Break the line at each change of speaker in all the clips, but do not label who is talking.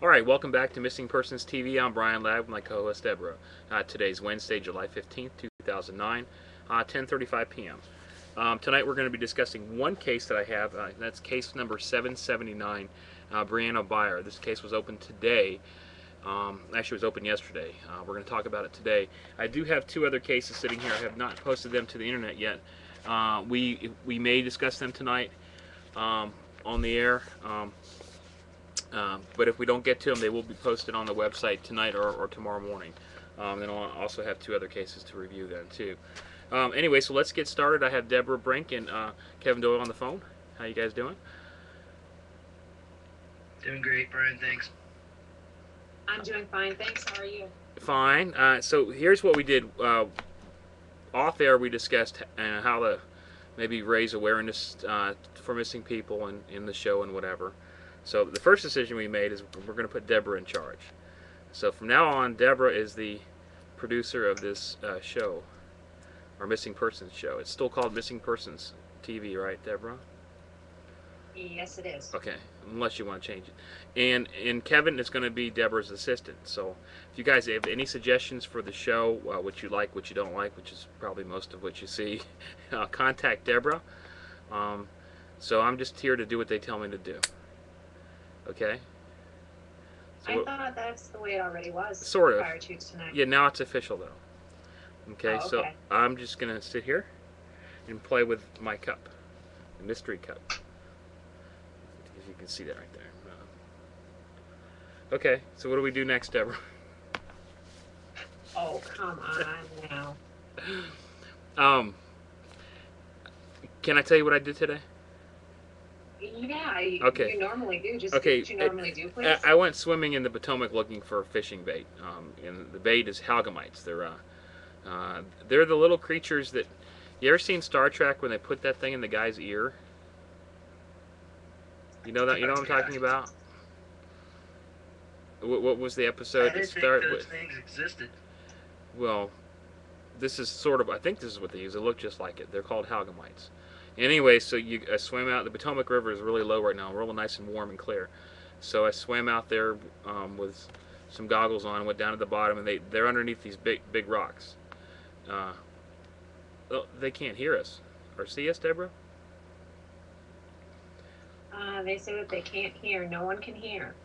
All right, welcome back to Missing Persons TV. I'm Brian Ladd with my co-host Deborah. Uh, today's Wednesday, July 15th, 2009, uh, 10:35 p.m. Um, tonight we're going to be discussing one case that I have. Uh, that's case number 779, uh, Brianna Byer. This case was opened today. Um, actually, it was open yesterday. Uh, we're going to talk about it today. I do have two other cases sitting here. I have not posted them to the internet yet. Uh, we we may discuss them tonight um, on the air. Um, but if we don't get to them, they will be posted on the website tonight or, or tomorrow morning. Um, then I'll also have two other cases to review then too. Um, anyway, so let's get started. I have Deborah Brink and uh, Kevin Doyle on the phone. How you guys doing?
Doing great, Brian. Thanks.
I'm doing fine, thanks. How are you?
Fine. Uh, so here's what we did. Uh, off air, we discussed uh, how to maybe raise awareness uh, for missing people in, in the show and whatever. So the first decision we made is we're going to put Deborah in charge. So from now on, Deborah is the producer of this uh, show, our Missing Persons show. It's still called Missing Persons TV, right, Deborah?
Yes, it is.
Okay, unless you want to change it. And and Kevin is going to be Deborah's assistant. So if you guys have any suggestions for the show, uh, what you like, what you don't like, which is probably most of what you see, uh, contact Deborah. Um, so I'm just here to do what they tell me to do. Okay. So
I
what-
thought that's the way it already was.
Sort of.
Prior to tonight.
yeah, now it's official though. Okay,
Oh,
so. I'm just gonna sit here and play with my cup, the mystery cup. If you can see that right there. Uh, Okay, so what do we do next, Deborah?
Oh, come on now.
Um, can I tell you what I did today?
Yeah, you,
Okay.
you normally do. Just
Okay,
what you normally do, please.
I, I went swimming in the Potomac looking for fishing bait, um, and the bait is halgamites. They're uh, uh, they're the little creatures that you ever seen Star Trek when they put that thing in the guy's ear? You know that you know what I'm talking about? What, what was the episode that
didn't think those
with?
things existed.
Well, this is sort of. I think this is what they use. They look just like it. They're called halgamites. Anyway, so you I swim out. The Potomac River is really low right now, real nice and warm and clear. So I swam out there um, with some goggles on, went down to the bottom, and they they're underneath these big big rocks. Uh, oh, they can't hear us or see us, Deborah.
uh, they say that they can't hear. No one can hear.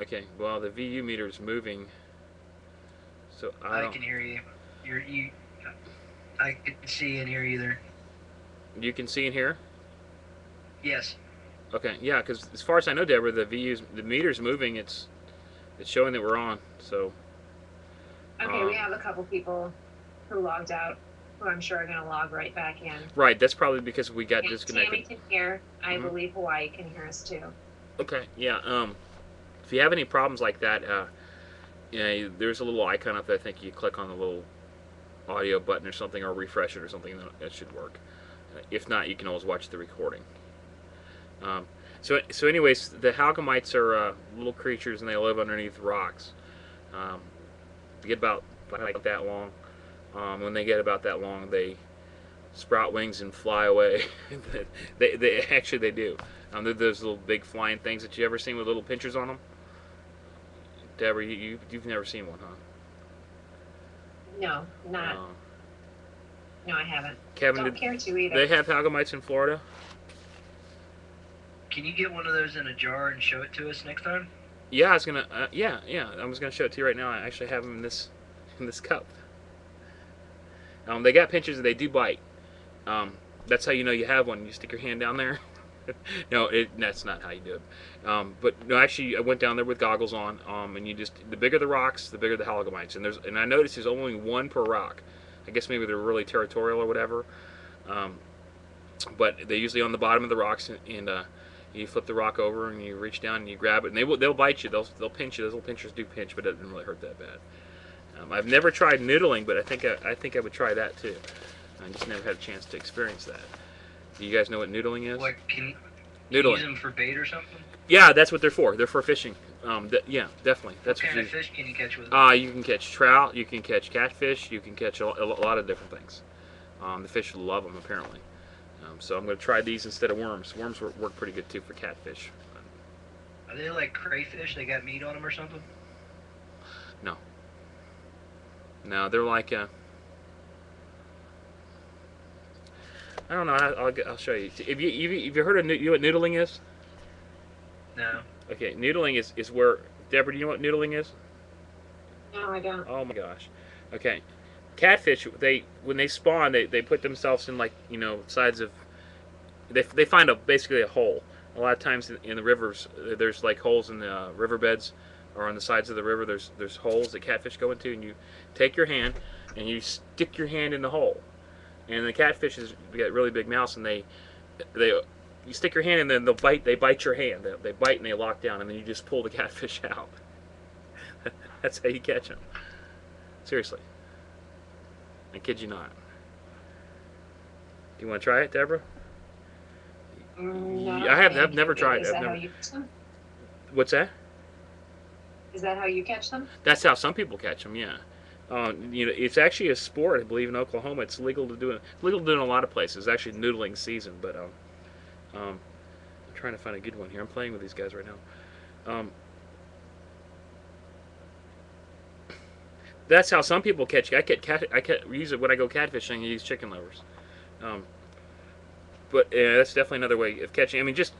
Okay. Well, the VU meter is moving. So I
I,
don't.
can hear you. You're you. I can see and hear you there.
You can see and hear.
Yes.
Okay, yeah, because as far as I know, Deborah, the VU's the meter's moving. It's it's showing that we're on. So
Okay,
Um,
we have a couple people who logged out, who I'm sure are going to log right back in.
right, that's probably because we got
And Tammy
disconnected.
can hear. I
Mhm.
believe Hawaii can hear us too.
Okay, yeah. Um, if you have any problems like that, uh, you know, you- there's a little icon up there. I think you click on the little audio button or something, or refresh it or something. That, that should work. If not, you can always watch the recording. Um, so, so anyways, the halgamites are uh, little creatures, and they live underneath rocks. Um, they get about like that long. Um, when they get about that long, they sprout wings and fly away. they, they actually they do. Um, they're those little big flying things that you ever seen with little pinchers on them. Deborah, you, you you've never seen one, huh?
No, not.
Uh,
no, I haven't.
Kevin,
Don't
did
care to either.
they have halgamites in Florida?
Can you get one of those in a jar and show it to us next time?
Yeah, I was gonna. Uh, yeah, yeah, I was gonna show it to you right now. I actually have them in this in this cup. Um, they got pinchers and they do bite. Um, that's how you know you have one. You stick your hand down there. no, it, that's not how you do it. Um, but no, actually, I went down there with goggles on. Um, and you just the bigger the rocks, the bigger the halgamites. And there's and I noticed there's only one per rock. I guess maybe they're really territorial or whatever. Um, but they're usually on the bottom of the rocks, and, and uh, you flip the rock over and you reach down and you grab it, and they will they'll bite you. They'll they'll pinch you. Those little pinchers do pinch, but it doesn't really hurt that bad. Um, I've never tried noodling, but I think I, I think I would try that too. I just never had a chance to experience that. Do you guys know what noodling is?
What can you use them for bait or something?
Yeah, that's what they're for. They're for fishing. Um, yeah, definitely. That's
what
what
kind
you.
of fish can you catch with them?
Uh, you can catch trout. You can catch catfish. You can catch a, a lot of different things. Um, the fish love them apparently. Um, so I'm going to try these instead of worms. Worms work, work pretty good too for catfish.
Are they like crayfish? They got meat on them or something?
No, No, they're like uh, I don't know. I'll, I'll show you. Have you, have you have you heard of you know what noodling is?
No.
Okay, noodling is, is where Deborah. Do you know what noodling is?
No, I don't.
Oh my gosh. Okay. Catfish, they when they spawn, they, they put themselves in like you know sides of. They, they find a basically a hole. A lot of times in, in the rivers, uh, there's like holes in the uh, riverbeds, or on the sides of the river. There's there's holes that catfish go into, and you take your hand and you stick your hand in the hole, and the catfishes get really big mouths, and they they you stick your hand in and then they'll bite. They bite your hand. They, they bite and they lock down, and then you just pull the catfish out. That's how you catch them. Seriously. I kid you not. Do you want to try it, Deborah?
Mm, no,
I have- I've never tried it.
Is
I've never-
how you catch them?
What's that?
Is that how you catch them?
That's how some people catch them. Yeah. Um, you know, it's actually a sport. I believe in Oklahoma, it's legal to do it. Legal to do in a lot of places. It's actually noodling season, but um, um, I'm trying to find a good one here. I'm playing with these guys right now. Um, that's how some people catch. I get cat. I cat, use it when I go catfishing. I use chicken livers. Um, but yeah, that's definitely another way of catching. I mean, just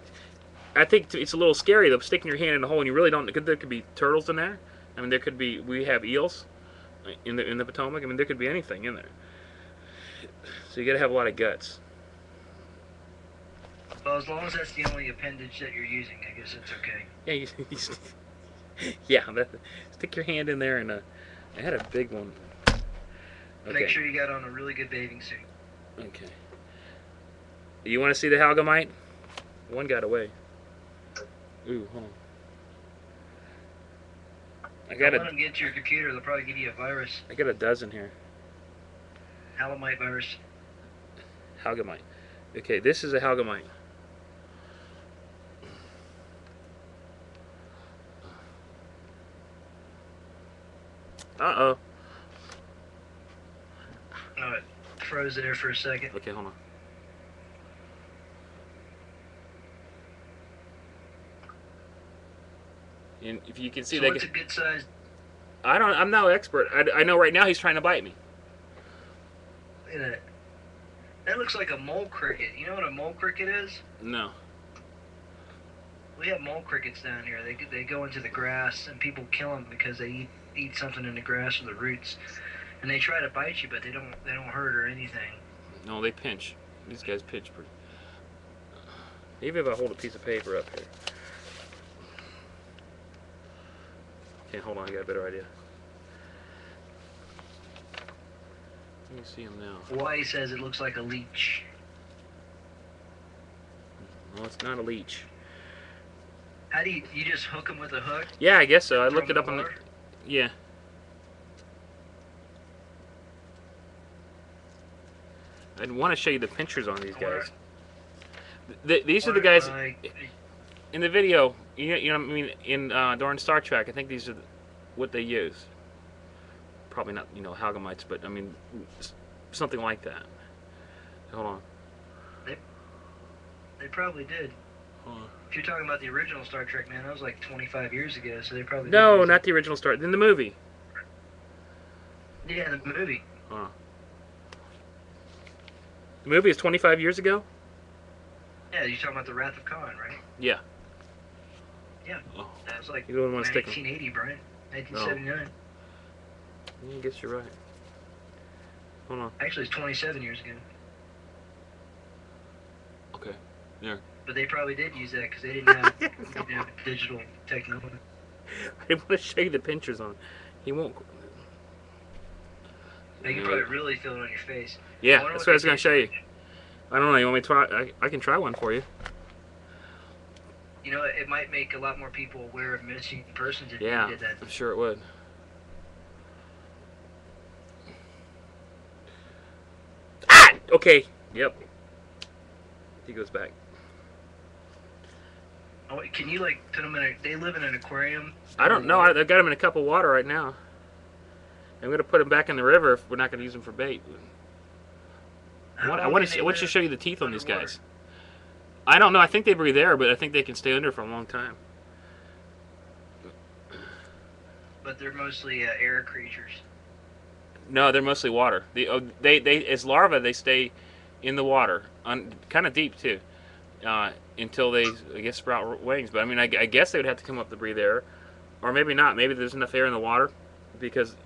I think it's a little scary though, sticking your hand in a hole and you really don't. There could be turtles in there. I mean, there could be. We have eels in the in the Potomac. I mean, there could be anything in there. So you got to have a lot of guts.
Well, as long as that's the only appendage that you're using, I guess it's okay.
Yeah, you, you, yeah. That, stick your hand in there and uh, I had a big one. Okay.
Make sure you got on a really good bathing suit.
Okay. You want to see the halgamite? One got away. Ooh, hold on. I got
Don't let
a
them get to your computer. They'll probably give you a virus,
I got a dozen here.
Halamite virus.
Halgamite. Okay, this is a halgamite. Uh oh.
Oh, it froze there for a second.
Okay, hold on. And if you can see,
so
they
what's a good size?
I don't. I'm no expert. I, I know right now he's trying to bite me.
Look at that. That looks like a mole cricket. You know what a mole cricket is?
No.
We have mole crickets down here. They they go into the grass and people kill them because they eat eat something in the grass or the roots, and they try to bite you, but they don't they don't hurt or anything.
No, they pinch. These guys pinch pretty. Even if I hold a piece of paper up here. Okay, hold on. I got a better idea. Let me see him now.
Hawaii says it looks like a leech.
No, it's not a leech.
How do you you just hook them with a hook?
Yeah, I guess so. I looked it up on the. Yeah. I'd want to show you the pictures on these guys. Th- these are the guys in the video. You know, you know what I mean? In uh, during Star Trek, I think these are what they use. Probably not, you know, Halgamites, but I mean, something like that. Hold on.
They, They probably did.
Hold on.
If you're talking about the original Star Trek, man, that was like 25 years ago, so they probably
No, not the original Star. Then the movie.
Yeah, the movie. Huh.
The movie is 25 years ago.
Yeah, you're talking about the Wrath of Khan, right?
Yeah.
Yeah.
Oh,
That was like
you don't want to stick 'em.
1980, Brian. 1979.
I guess you're right. Hold on.
Actually, it's 27 years ago.
Okay.
But they probably did use that because they didn't have you know, digital technology.
I want to show you the pictures on. He won't.
They can probably really feel it on your face.
Yeah,
wonder
that's
what
what I was gonna show you. I don't know. You want me to try? I, I can try one for you.
You know, it might make a lot more people aware of missing persons if
Yeah,
you did that.
I'm sure it would. Ah! Okay. Yep. He goes back.
Oh, can you like put them in a? They live in an aquarium.
I don't know. I, I've got them in a cup of water right now. I'm gonna put them back in the river if we're not gonna use them for bait. I want, I want to. I want to show you the teeth on these guys. I don't know. I think they breathe air, but I think they can stay under for a long time.
but they're mostly uh, air creatures.
No, they're mostly water. The oh, they they as larvae they stay in the water, on kind of deep too, uh, until they I guess sprout wings. But I mean, I, I guess they would have to come up to breathe air, or maybe not. Maybe there's enough air in the water because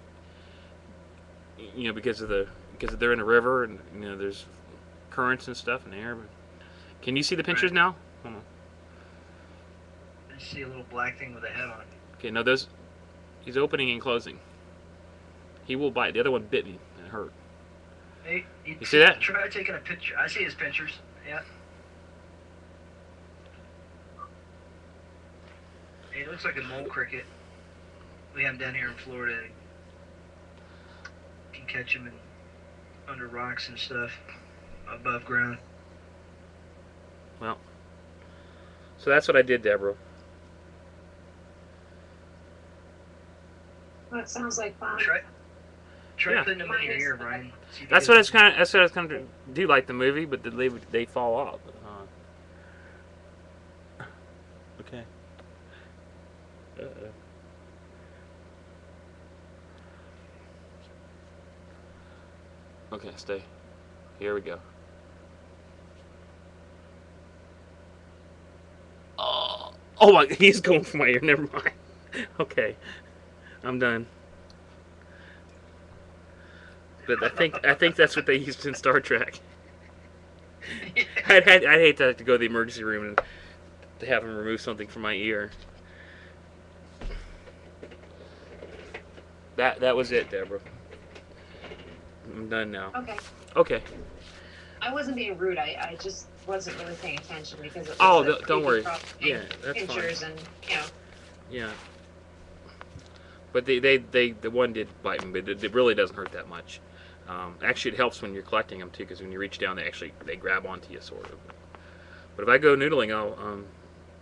you know because of the because they're in a river and you know there's currents and stuff in the air. But can you see the pinchers now? Hold on.
I see a little black thing with a head on it.
Okay, no, those he's opening and closing. He will bite. The other one bit me and it hurt.
Hey,
You see that?
Try taking a picture. I see his pictures. Yeah. It looks like a mole cricket. We have 'em down here in Florida. You can catch them in, under rocks and stuff, above ground.
Well, so that's what I did, Deborah.
Well, it sounds like fun.
Try, try
Yeah.
putting them in your ear, Brian. See
That's what I was
some-
kind of. That's what I was kind of do like the movie, but they they fall off. Okay, stay. Here we go. Oh, oh my! He's going for my ear. Never mind. Okay, I'm done. But I think I think that's what they used in Star Trek. I'd, I'd, I'd hate to have to go to the emergency room and to have them remove something from my ear. That that was it, Deborah. I'm done now.
Okay.
Okay.
I wasn't being rude. I, I just wasn't really paying attention because it was
Oh,
a
don't- don't
creepy
worry. Yeah, that's fine.
pictures and you know
Yeah. But they, they, they the one did bite me, but it, it really doesn't hurt that much. Um, actually, it helps when you're collecting them too, because when you reach down, they actually they grab onto you sort of. But if I go noodling, I'll um,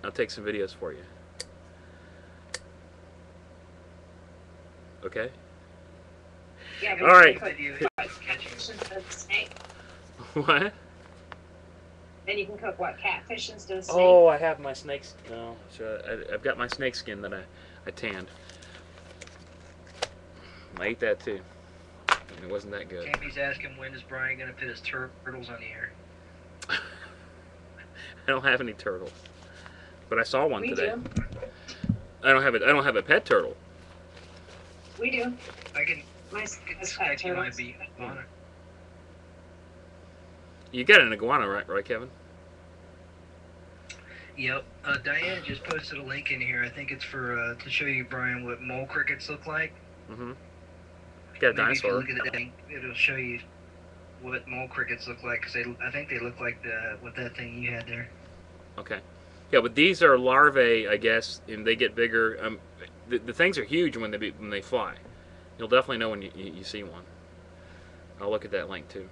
I'll take some videos for you. Okay.
yeah.
All right.
But you
of
cook
catching
catfish instead of snake.
what?
Then you can cook what catfish instead of snake.
Oh, I have my snakes. No, so I, I've got my snake skin that I, I tanned. I ate that too. And it wasn't that good.
Tammy's asking when is Brian gonna put his tur- turtles on the air.
I don't have any turtles, but I saw one
we
today.
do.
I don't have a I don't have a pet turtle.
We do.
I can
My
get
has
Skype
pet
you might
turtles.
Be on it.
You got an iguana, right? Right, Kevin?
Yep. Uh, Diane just posted a link in here. I think it's for uh, to show you, Brian, what mole crickets look like.
Mm-hmm. Got a
Maybe if you look at that thing, it'll show you what mole crickets look like. Cause I think they look like the what that thing you had there.
Okay. Yeah, but these are larvae, I guess, and they get bigger. Um, the, the things are huge when they be, when they fly. You'll definitely know when you, you, you see one. I'll look at that link too.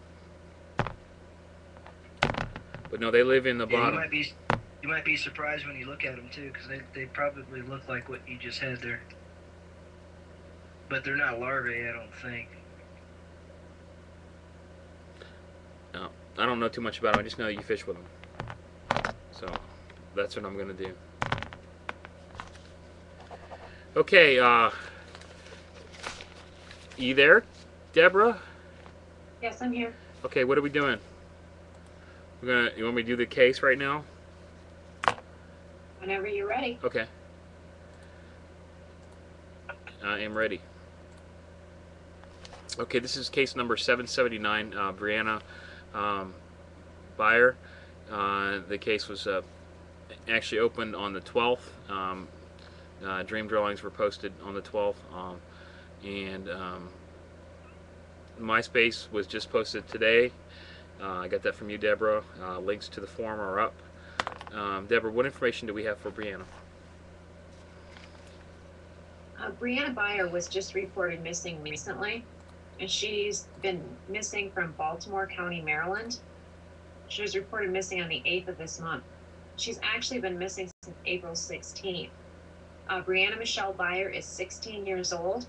But no, they live in the
Yeah, you
bottom.
might be you might be surprised when you look at them too, because they they probably look like what you just had there. But they're not larvae, I don't think.
No, I don't know too much about them. I just know you fish with them. So that's what I'm gonna do. Okay. Uh, you there, Deborah?
Yes, I'm here.
Okay. What are we doing? We're gonna. You want me to do the case right now?
Whenever you're ready.
Okay. I am ready. Okay, this is case number 779, uh, Brianna um, Byer. Uh, the case was uh, actually opened on the 12th. Um, uh, dream drawings were posted on the 12th. Um, and um, MySpace was just posted today. Uh, I got that from you, Deborah. Uh, links to the form are up. Um, Deborah, what information do we have for Brianna?
Uh, Brianna Byer was just reported missing recently, and she's been missing from Baltimore County, Maryland. She was reported missing on the 8th of this month. She's actually been missing since April 16th. Uh, Brianna Michelle Byer is 16 years old,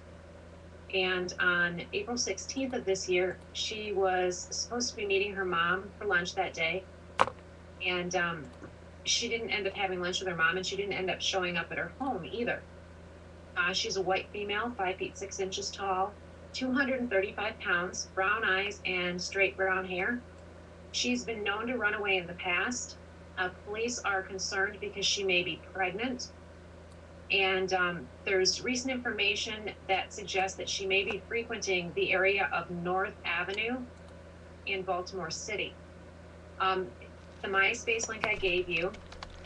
and on April 16th of this year, she was supposed to be meeting her mom for lunch that day, and um, she didn't end up having lunch with her mom, and she didn't end up showing up at her home either. Uh, she's a white female, five feet six inches tall, 235 pounds, brown eyes, and straight brown hair. She's been known to run away in the past. Uh, police are concerned because she may be pregnant. And um, there's recent information that suggests that she may be frequenting the area of North Avenue in Baltimore City. Um, the MySpace link I gave you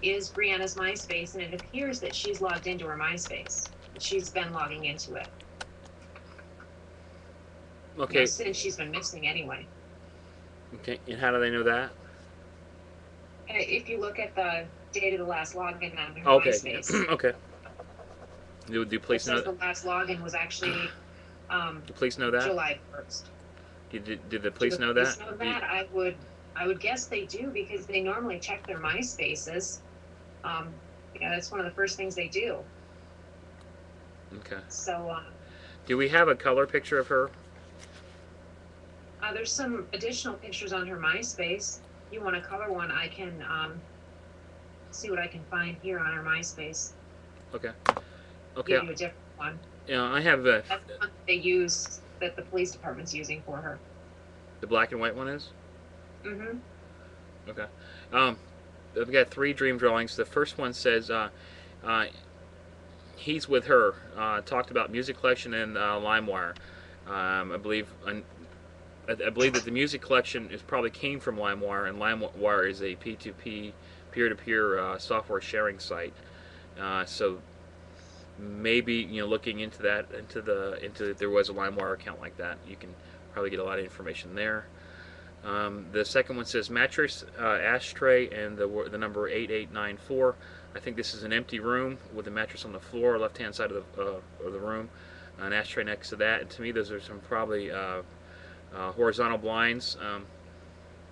is Brianna's MySpace, and it appears that she's logged into her MySpace. She's been logging into it
Okay.
since she's been missing anyway.
Okay. And how do they know that?
Uh, If you look at the date of the last login on her
Okay.
MySpace,
okay. Do, do
it
police know?
the last login was actually um,
Do police know that?
July first.
Did, did, did the police know that?
Know that? I would, I would guess they do because they normally check their MySpaces. Um, yeah, that's one of the first things they do.
Okay.
So uh,
Do we have a color picture of her?
uh, there's some additional pictures on her MySpace. You want a color one? I can um, see what I can find here on her MySpace.
Okay.
Give
Okay.
you a different one.
Yeah, I have uh,
That's the one they use that the police department's using for her.
the black and white one is.
Mm-hmm.
Okay. Um, I've got three dream drawings. The first one says uh, uh, he's with her. Uh, talked about music collection and uh, LimeWire. Um, I believe I, I believe that the music collection is probably came from LimeWire, and LimeWire is a P2P peer-to-peer uh, software sharing site. Uh, so maybe you know looking into that into the into there was a LimeWire account like that. You can probably get a lot of information there. Um, the second one says mattress, uh, ashtray, and the the number 8894. I think this is an empty room with a mattress on the floor, left hand side of the uh, of the room, an ashtray next to that. And to me, those are some probably uh, uh, horizontal blinds, um,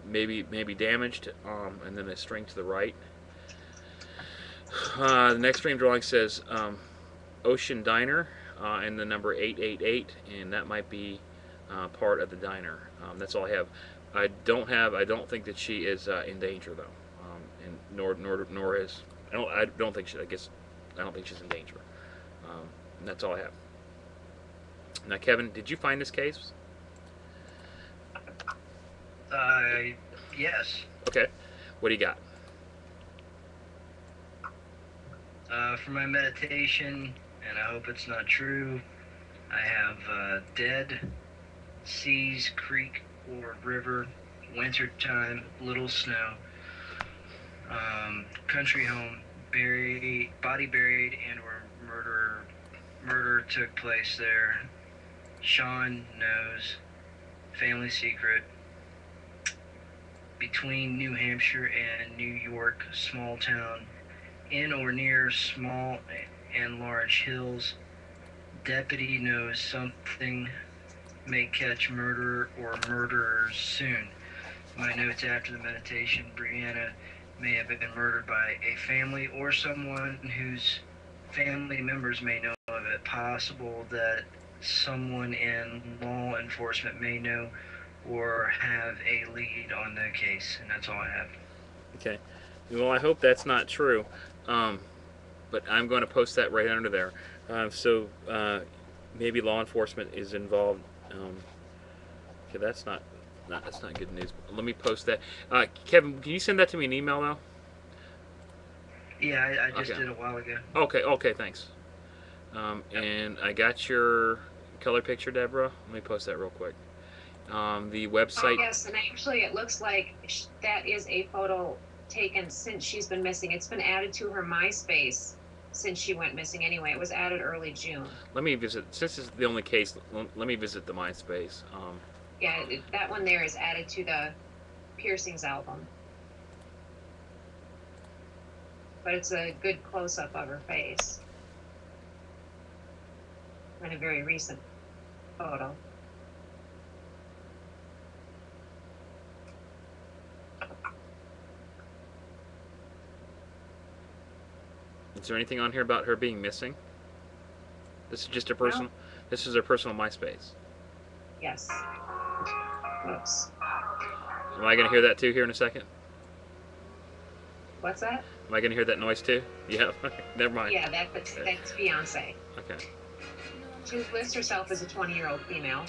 maybe maybe damaged, um, and then a string to the right. Uh, the next dream drawing says um, Ocean Diner uh, and the number 888, and that might be uh, part of the diner. Um, that's all I have. I don't have. I don't think that she is uh, in danger though, um, and nor nor nor is. I don't. I don't think she. I guess I don't think she's in danger. Um, and that's all I have. Now, Kevin, did you find this case?
Uh, yes.
Okay. What do you got?
Uh, for my meditation, and I hope it's not true, I have uh, dead, seas, creek, or river, wintertime, little snow, um, country home, buried, body buried, and or murder, murder took place there. Sean knows, family secret. Between New Hampshire and New York, small town in or near small and large hills. Deputy knows something may catch murderer or murderers soon. My notes after the meditation Brianna may have been murdered by a family or someone whose family members may know of it. Possible that someone in law enforcement may know or have a lead on the case. And that's all I have.
Okay. Well, I hope that's not true. Um, but I'm going to post that right under there. Uh, so uh, maybe law enforcement is involved. Um, okay, that's not, not that's not good news. Let me post that. Uh, Kevin, can you send that to me in email now?
Yeah, I, I just
Okay.
did a while ago.
Okay. Okay. Thanks. Um, and I got your color picture, Deborah. Let me post that real quick. Um, the
Oh,
website.
yes, and actually, it looks like sh- that is a photo taken since she's been missing. It's been added to her MySpace since she went missing anyway. It was added early June.
Let me visit. Since this is the only case, let, me visit the MySpace. Um,
Yeah, that one there is added to the piercings album. But it's a good close up of her face. And a very recent photo.
Is there anything on here about her being missing? This is just a personal. This is her personal MySpace.
Yes. Whoops.
Am I going to hear that too here in a second?
What's that?
Am I gonna hear that noise too? Yeah. Never mind.
Yeah, that, that's, that's Beyonce.
Okay.
She lists herself as a 20 year old female.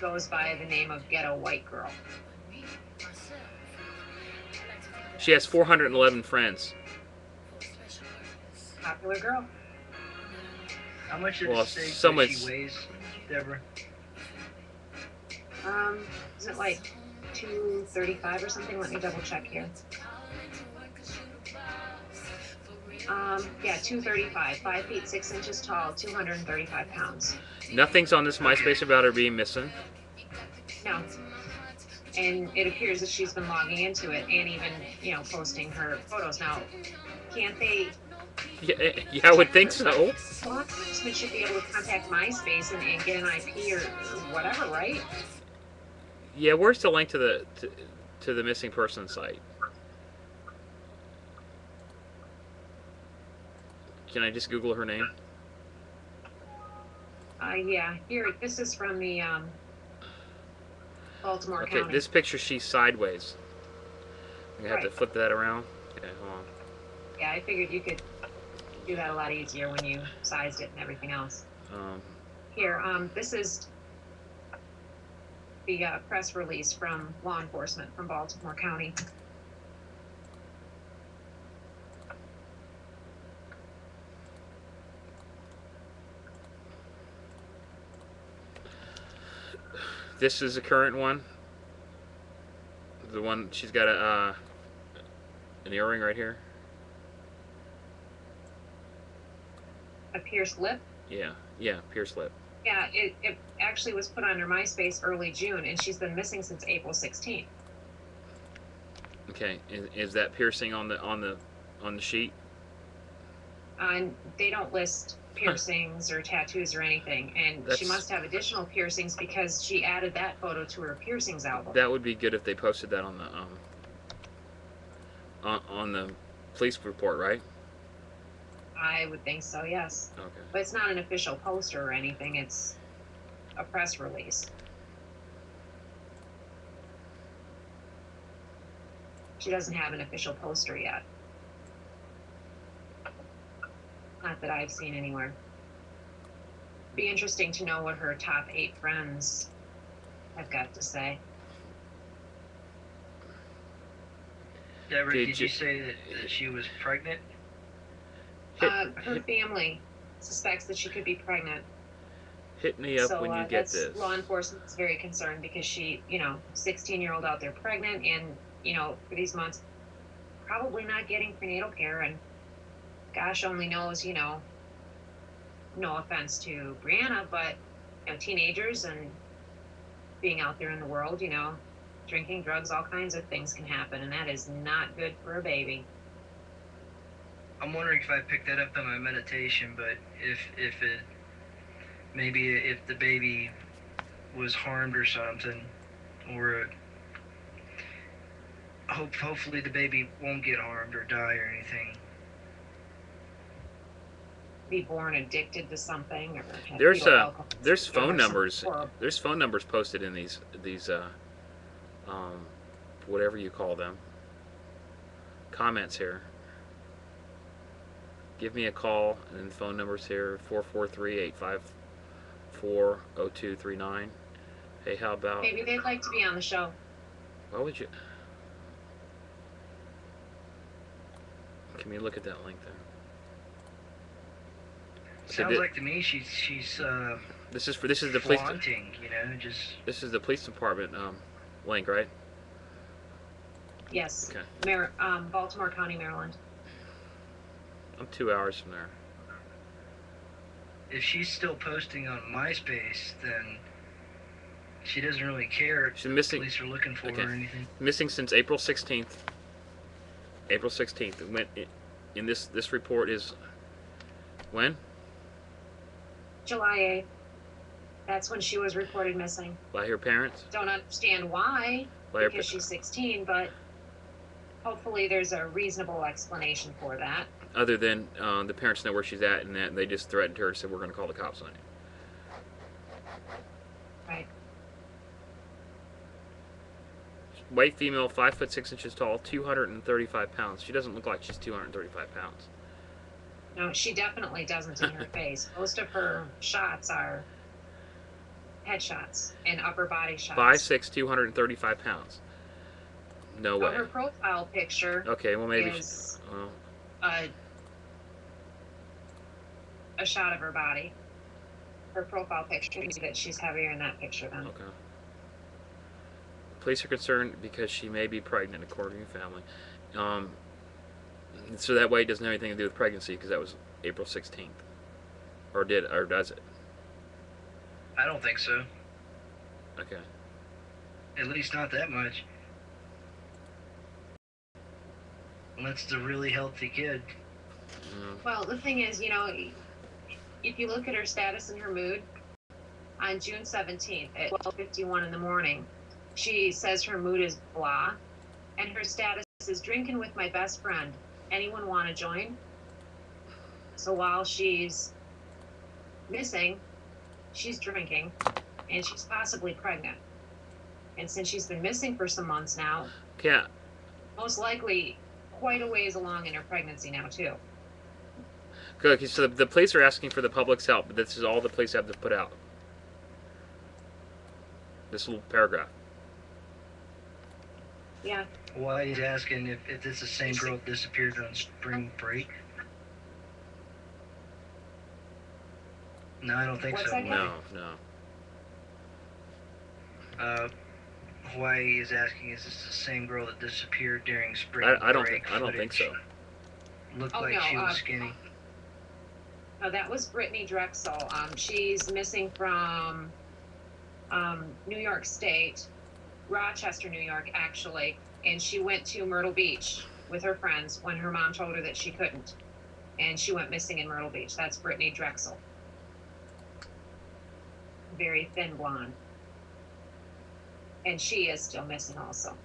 Goes by the name of Ghetto White Girl.
She has 411 friends.
Popular girl.
How much did
Well,
it say
some
that she weighs, Deborah?
Um, is it like 235 or something? Let me double check here. Um, yeah, 235. 5 feet 6 inches tall, 235 pounds.
Nothing's on this MySpace about her being missing.
No. And it appears that she's been logging into it and even, you know, posting her photos. Now, can't they,
Yeah, yeah, I would think so.
enforcement should be able to contact MySpace and, and get an IP or, or whatever, right?
Yeah, where's the link to the to, to the missing person site? Can I just Google her name?
Uh, yeah, here, this is from the, um, Baltimore
Okay,
County.
this picture she's sideways. I have to
Right.
flip that around. Okay, hold on.
Yeah, I figured you could do that a lot easier when you sized it and everything else.
Um,
Here, um, this is the uh, press release from law enforcement from Baltimore County.
this is the current one. The one she's got a uh, an earring right here.
Pierced lip.
Yeah, yeah, pierced lip.
Yeah, it, it actually was put on her MySpace early June, and she's been missing since April 16th.
Okay, is, is that piercing on the on the on the sheet?
And they don't list piercings or tattoos or anything, and she must have additional piercings because she added that photo to her piercings album.
That would be good if they posted that on the um on, on the police report, right?
I would think so, yes.
Okay.
But it's not an official poster or anything, it's a press release. She doesn't have an official poster yet. Not that I've seen anywhere. Be interesting to know what her top eight friends have got to say.
Deborah,
Did
did,
you-
you say that, that she was pregnant?
Uh, her family suspects that she could be pregnant.
hit me up
so
when you
uh,
get this.
law enforcement is very concerned because she, you know, 16 year old out there pregnant, and you know, for these months, probably not getting prenatal care, and gosh only knows, you know. No offense to Brianna, but you know, teenagers and being out there in the world, you know, drinking drugs, all kinds of things can happen, and that is not good for a baby.
I'm wondering if I picked that up in my meditation, but if if it maybe if the baby was harmed or something, or hope hopefully the baby won't get harmed or die or anything.
Be born addicted to something, or
There's,
fetal
uh, There's phone numbers.
horrible.
There's phone numbers posted in these these uh, um, whatever you call them. Comments here. Give me a call and then phone numbers here 443-854-0239. Hey, how about
Maybe they'd like to be on the show.
why would you Can we look at that link there? So
Sounds
thi-
like to me she's she's uh,
this is for this is the police
flaunting, you know, just
this is the police department um, link, right?
Yes.
Okay.
Mar- um, Baltimore County, Maryland.
I'm two hours from there.
if she's still posting on MySpace, then she doesn't really care if
She's missing
police are looking for
Okay.
her or anything.
missing since April 16th. April 16th. It went in, in this this report is when
July 8th. That's when she was reported missing.
by her parents.
Don't understand why,
By her,
because
pa-
she's 16, but hopefully there's a reasonable explanation for that.
Other than uh, the parents know where she's at, and that they just threatened her and said we're going to call the cops on you.
Right.
white female, five foot six inches tall, 235 pounds. She doesn't look like she's 235 pounds.
No, she definitely doesn't in her face. Most of her shots are headshots and upper body shots.
Five six, 235 pounds. No
But
way.
her profile picture
Okay, well maybe. She, well,
a, a shot of her body. Her profile picture, you see that she's heavier in that picture then.
okay. Police are concerned because she may be pregnant, according to family. Um, so that way it doesn't have anything to do with pregnancy because that was April 16th. Or did, or does it?
I don't think so.
Okay.
At least not that much. Unless it's a really healthy kid.
Mm,
Well, the thing is, you know, if you look at her status and her mood, on June 17th at 12:51 in the morning, she says her mood is blah, and her status is drinking with my best friend. Anyone want to join? So while she's missing, she's drinking, and she's possibly pregnant. And since she's been missing for some months now,
yeah.
most likely quite a ways along in her pregnancy now too.
Good. Okay, so the, the police are asking for the public's help, but this is all the police have to put out. This little paragraph.
Yeah,
Why he's asking if, if it's the same girl that disappeared on spring break? No, I don't think
What's
so.
No, no.
Uh, Hawaii is asking, is this the same girl that disappeared during spring
I, I don't.
break?
Think, I don't think so.
Looked
Oh,
like
no,
she was
uh,
skinny.
No, that was Brittany Drexel. Um, she's missing from um, New York State, Rochester, New York, actually, and she went to Myrtle Beach with her friends when her mom told her that she couldn't, and she went missing in Myrtle Beach. That's Brittany Drexel. Very thin blonde, and she is still missing also.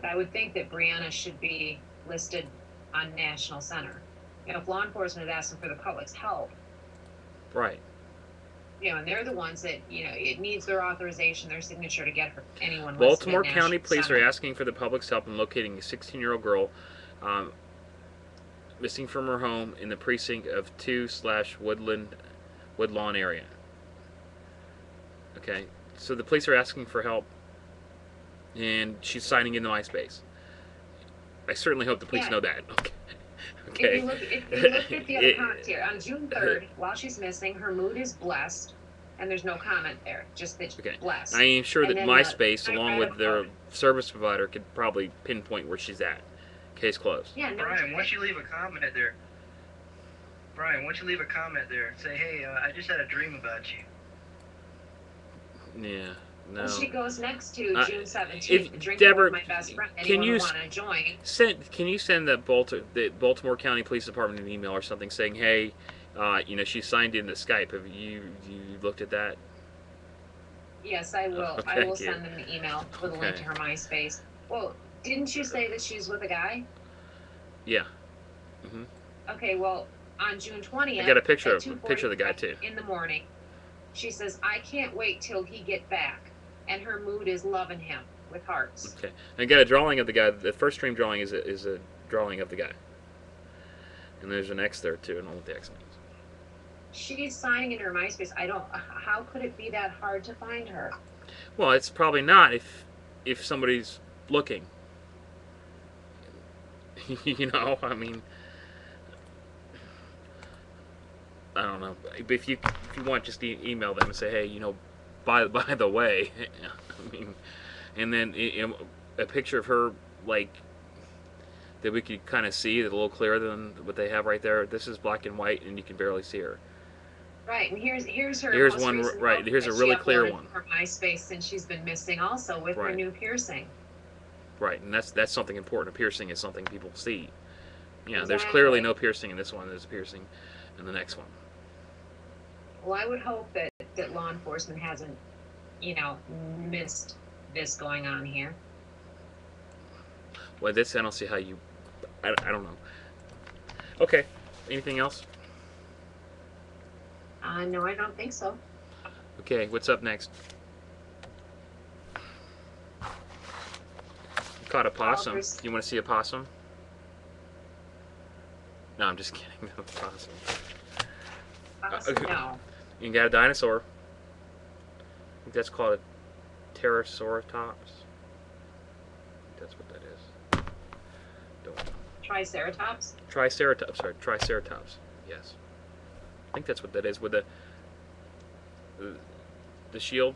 But I would think that Brianna should be listed on National Center. You know, if law enforcement is asking for the public's help,
Right.
you know, and they're the ones that, you know, it needs their authorization, their signature to get her, anyone
Baltimore County Police
Center.
are asking for the public's help in locating a 16-year-old girl um, missing from her home in the precinct of two slash Woodland Woodlawn area. Okay, so the police are asking for help, and she's signing into MySpace. I certainly hope the police
Yeah.
know that. Okay.
If
okay.
you look, if you look at the other comments here, on June third, while she's missing, her mood is blessed, and there's no comment there, just that
Okay.
blessed.
I am sure
And
that
then the-
MySpace, along with their
about-
service provider, could probably pinpoint where she's at. Case closed.
Yeah, no,
Brian, why don't you leave a comment there? Brian, why don't you leave a comment there? Say, hey, uh, I just had a dream about you.
Yeah. No.
she goes next to
Uh,
June seventeenth, drinking
Deborah,
with my best friend,
can you
wanna join?
Send, can you send the Baltimore, the Baltimore County Police Department an email or something saying, "Hey, uh, you know, she signed into Skype. Have you you looked at that?"
Yes, I will. I
Okay,
will
yeah.
send them an email with a link to her MySpace. Well, didn't you say that she's with a guy?
Yeah.
Okay, well, on June twentieth.
I got a picture of picture of the guy too.
In the morning, she says, "I can't wait till he get back," and her mood is loving him with hearts.
Okay. I got a drawing of the guy. The first stream drawing is a, is a drawing of the guy. And there's an X there too. I don't know what the X means.
She's signing in her MySpace. I don't. How could it be that hard to find her?
Well, it's probably not if if somebody's looking. you know, I mean, I don't know. If you if you want, just e- email them and say, hey, you know, by by the way, I mean, and then you know, a picture of her like that we could kind of see, a little clearer than what they have right there. This is black and white, and you can barely see her.
Right, and here's here's her.
Here's one, right, here's a
that
really clear one.
Her MySpace since she's been missing, also with her new piercing.
Right, and that's that's something important. A piercing is something people see. Yeah, there's clearly no piercing in this one. There's a piercing in the next one.
Well, I would hope that that law enforcement hasn't, you know, missed this going on here.
Well, this I don't see how you. I, I don't know. Okay. Anything else?
Uh, no, I don't think so.
Okay. What's up next? Caught a possum.
Well,
you want to see a possum? No, I'm just kidding. No possum.
possum uh,
okay.
No.
You got a dinosaur. I think that's called a pterosauratops. I that's what that is. Don't know.
Triceratops.
Triceratops, sorry, Triceratops. Yes. I think that's what that is with the the, the shield.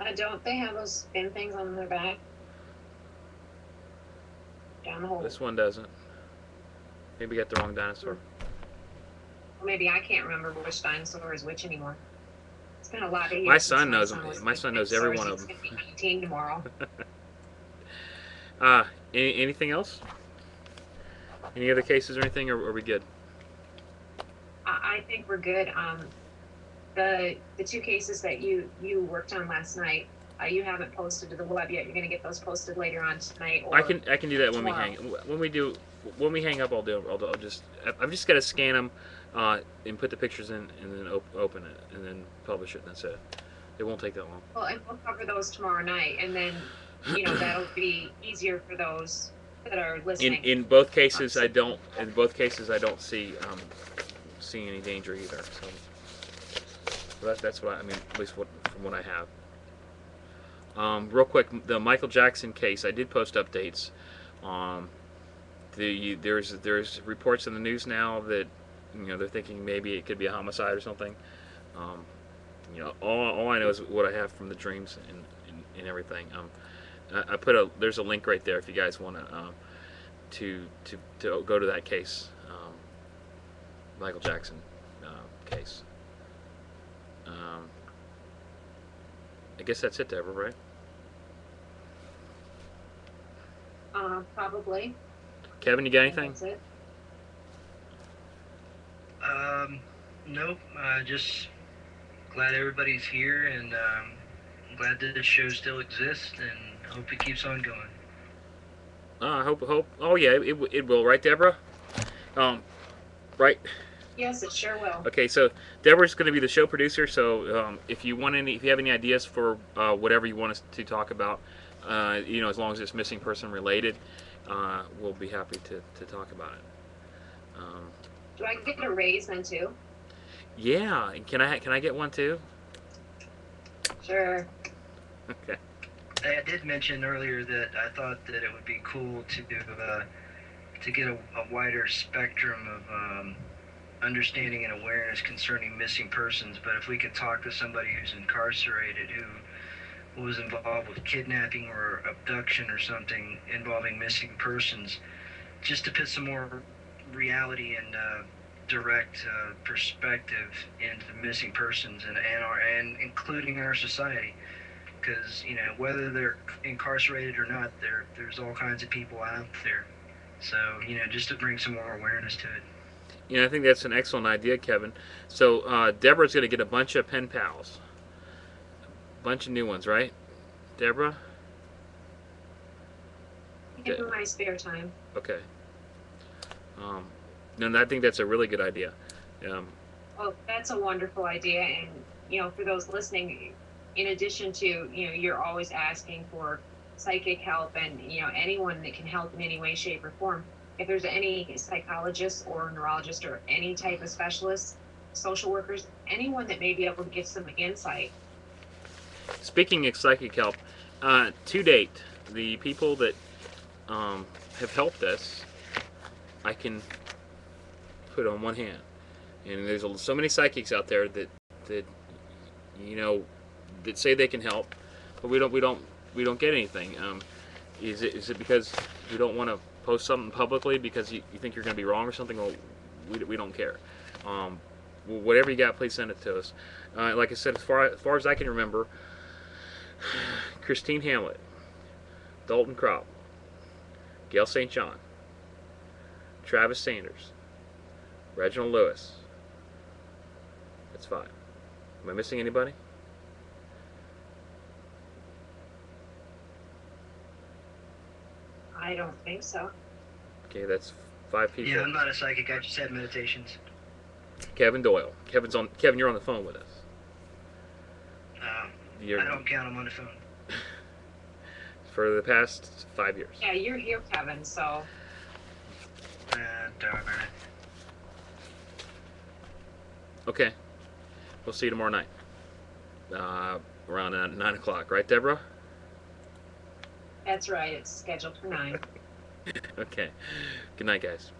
Uh, don't they have those spin things on their back? Down the hole.
This one doesn't. Maybe got the wrong dinosaur.
Maybe I can't remember which dinosaur is which anymore. It's been a lot of years.
My son knows them. My son knows every one of them.
He's gonna be 19 tomorrow.
Uh, any, anything else? Any other cases or anything, or are we good?
I, I think we're good. Um, the the two cases that you you worked on last night, uh, you haven't posted to the web yet. You're gonna get those posted later on tonight. Or
I can I can do that when we hang when we do when we hang up. I'll do I'll, I'll just I've just got to scan them uh, and put the pictures in and then op- open it and then publish it and that's it. It won't take that long.
Well, and we'll cover those tomorrow night, and then you know that'll be easier for those that are listening.
in in both cases, I don't in both cases I don't see um, see any danger either. So, so that, that's what I, I mean. At least what from what I have. Um, real quick, the Michael Jackson case. I did post updates. Um, the there's there's reports in the news now that you know they're thinking maybe it could be a homicide or something. Um, you know, all, all I know is what I have from the dreams and, and, and everything. Um, I, I put a there's a link right there if you guys want to um, to to to go to that case, um, Michael Jackson uh, case. Um, I guess that's it, Deborah, right?
uh, probably.
Kevin, you got anything?
That's it.
Um, nope. Uh, just glad everybody's here, and um, I'm glad that this show still exists, and hope it keeps on going.
Uh, I hope hope. Oh yeah, it, it, it will, right, Deborah? Um, right.
Yes, it sure will.
Okay, so Deborah's going to be the show producer. So um, if you want any, if you have any ideas for uh, whatever you want us to talk about, uh, you know, as long as it's missing person related, uh, we'll be happy to, to talk about it. Um,
Do I get a raise then too?
yeah, can I can I get one too?
Sure.
Okay.
I did mention earlier that I thought that it would be cool to uh, to get a, a wider spectrum of um, understanding and awareness concerning missing persons. But if we could talk to somebody who's incarcerated who was involved with kidnapping or abduction or something involving missing persons, just to put some more reality and uh, direct uh, perspective into the missing persons and, and our and including our society because you know whether they're incarcerated or not, there there's all kinds of people out there. So you know, just to bring some more awareness to it.
Know, I think that's an excellent idea, Kevin. So uh, Deborah's going to get a bunch of pen pals, bunch of new ones, right? Deborah.
In my spare time.
Okay. Um, no, I think that's a really good idea. Um,
Well, that's a wonderful idea, and you know, for those listening, in addition to you know, you're always asking for psychic help, and you know, anyone that can help in any way, shape, or form. If there's any psychologist or neurologist or any type of specialist, social workers, anyone that may be able to give some insight.
Speaking of psychic help, uh, to date, the people that um, have helped us, I can put on one hand. And there's so many psychics out there that that you know that say they can help, but we don't we don't we don't get anything. Um, is it is it because we don't want to post something publicly because you, you think you're going to be wrong or something? Well, we, we don't care. Um, whatever you got, please send it to us. Uh, like I said, as far as far as I can remember, Christine Hamlet, Dalton Crop, Gail St. John, Travis Sanders, Reginald Lewis. That's five. Am I missing anybody?
I don't think so.
Okay, that's five people.
Yeah, I'm not a psychic. I just had meditations.
Kevin Doyle. Kevin's on. Kevin, you're on the phone with us.
Uh,
You're,
I don't count them on the phone.
for the past five years.
Yeah, you're here, Kevin, so
Uh, darn it.
Okay. We'll see you tomorrow night. Uh, around uh, 9 o'clock, right, Deborah?
that's right. It's scheduled for nine.
Okay. Good night, guys.